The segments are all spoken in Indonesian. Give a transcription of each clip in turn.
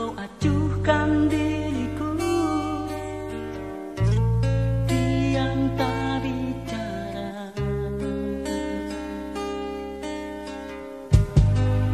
Kau acuhkan diriku. Diam tak bicara.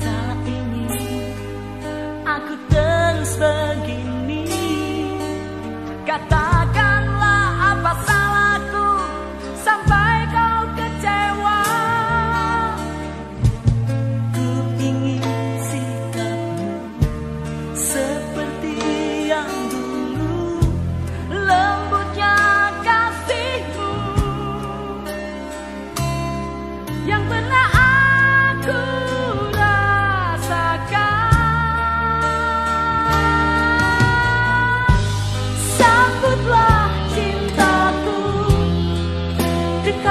Tak ingin aku terus begini. Katakanlah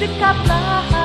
dekatlah.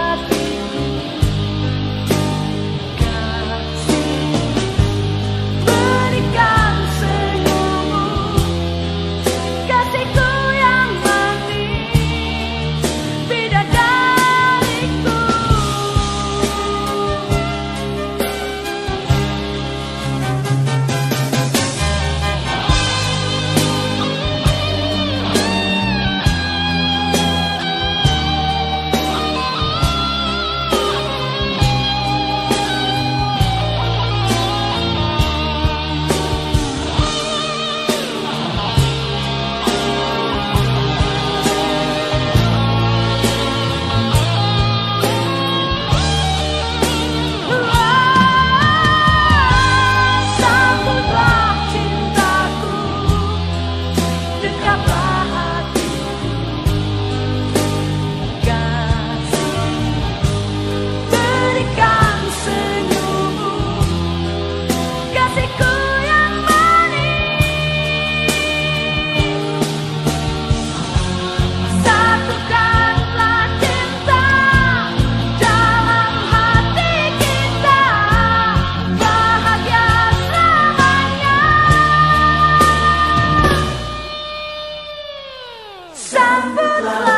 of.